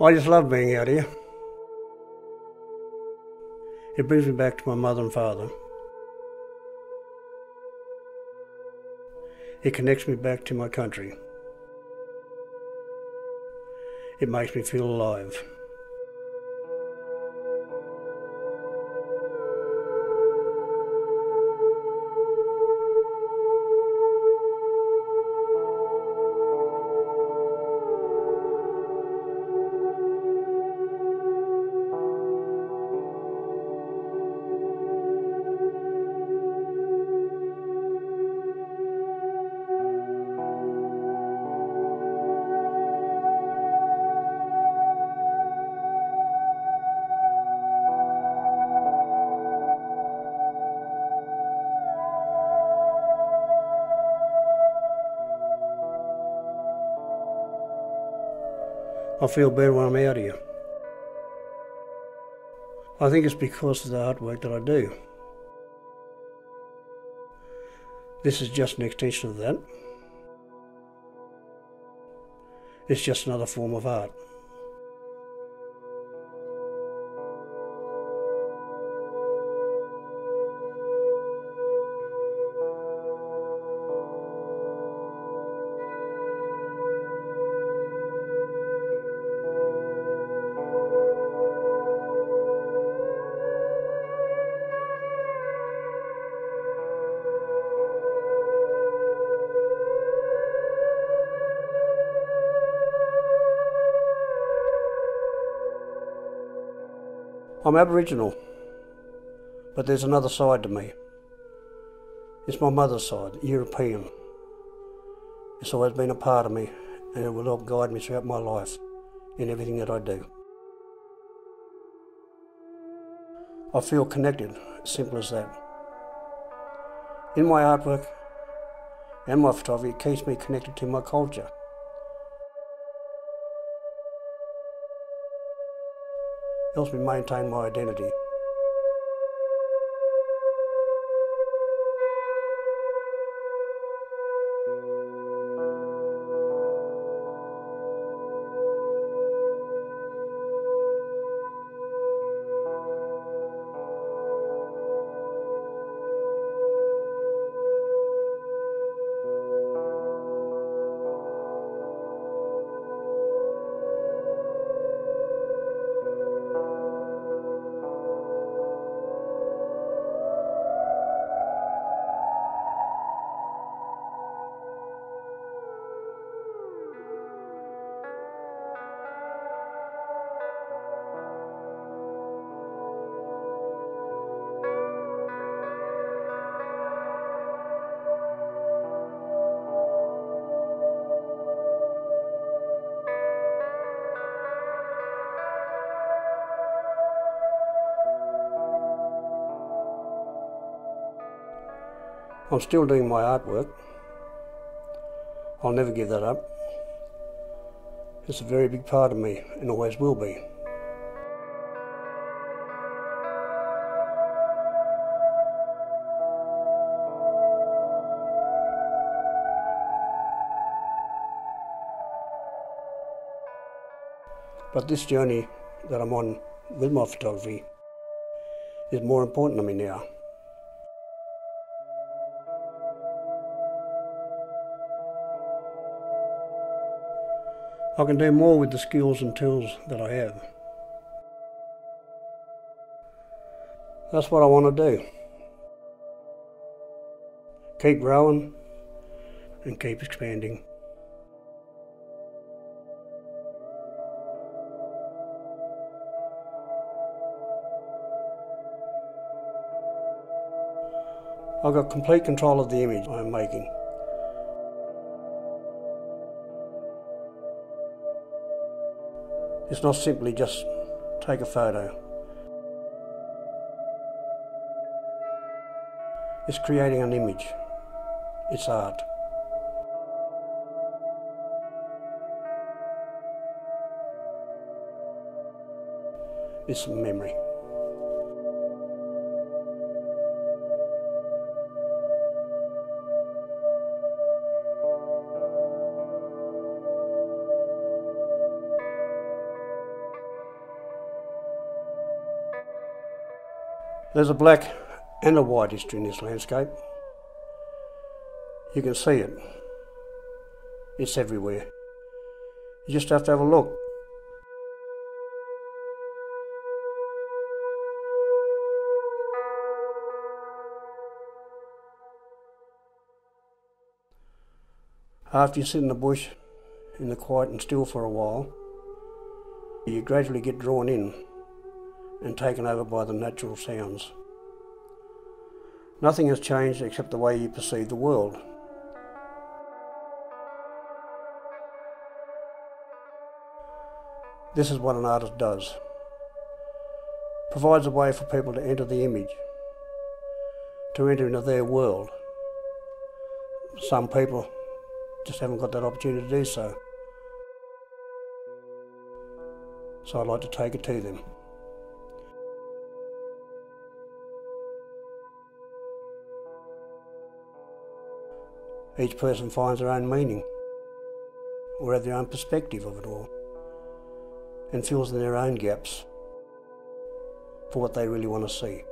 Oh, I just love being out here. It brings me back to my mother and father. It connects me back to my country. It makes me feel alive. I feel better when I'm out of here. I think it's because of the artwork that I do. This is just an extension of that. It's just another form of art. I'm Aboriginal, but there's another side to me. It's my mother's side, European. It's always been a part of me and it will help guide me throughout my life in everything that I do. I feel connected, simple as that. In my artwork and my photography, it keeps me connected to my culture. Helps me maintain my identity. I'm still doing my artwork. I'll never give that up. It's a very big part of me and always will be. But this journey that I'm on with my photography is more important to me now. I can do more with the skills and tools that I have. That's what I want to do. Keep growing and keep expanding. I've got complete control of the image I'm making. It's not simply just take a photo. It's creating an image. It's art. It's memory. There's a black and a white history in this landscape. You can see it. It's everywhere. You just have to have a look. After you sit in the bush in the quiet and still for a while, you gradually get drawn in and taken over by the natural sounds. Nothing has changed except the way you perceive the world. This is what an artist does. Provides a way for people to enter the image, to enter into their world. Some people just haven't got that opportunity to do so. So I'd like to take it to them. Each person finds their own meaning or have their own perspective of it all and fills in their own gaps for what they really want to see.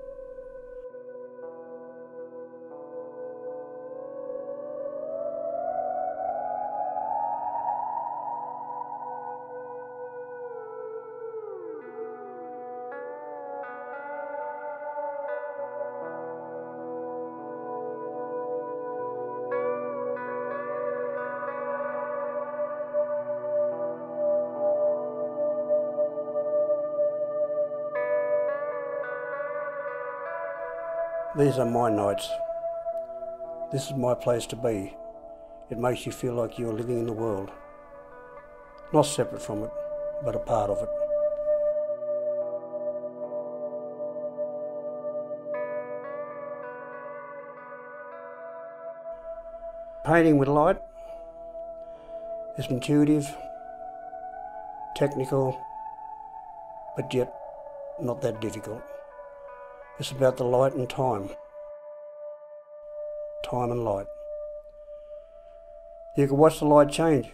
These are my nights. This is my place to be. It makes you feel like you're living in the world. Not separate from it, but a part of it. Painting with light is intuitive, technical, but yet not that difficult. It's about the light and time. Time and light. You can watch the light change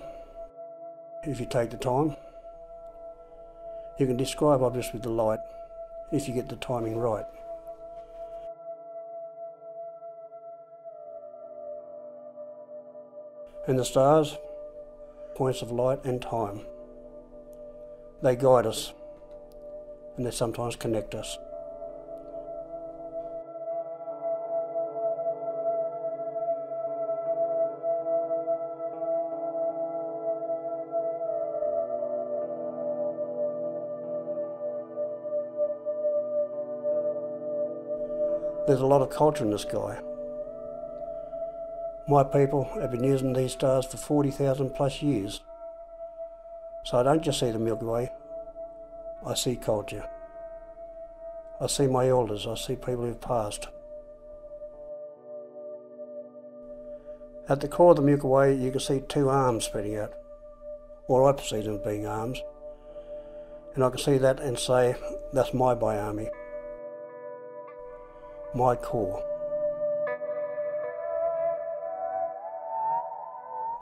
if you take the time. You can describe objects with the light if you get the timing right. And the stars, points of light and time. They guide us and they sometimes connect us. There's a lot of culture in the sky. My people have been using these stars for 40,000 plus years. So I don't just see the Milky Way, I see culture. I see my elders, I see people who've passed. At the core of the Milky Way, you can see two arms spreading out, or I perceive them as being arms. And I can see that and say, that's my biome my core.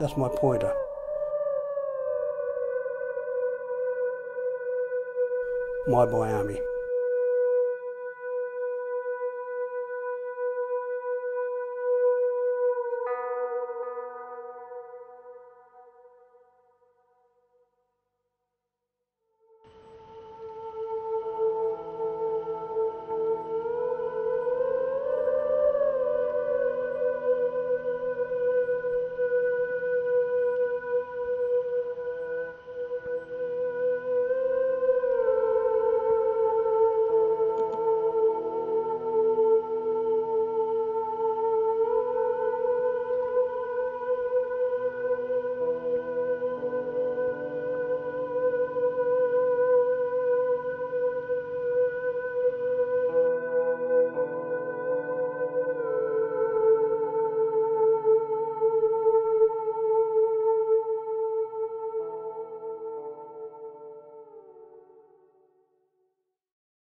That's my pointer. My biome.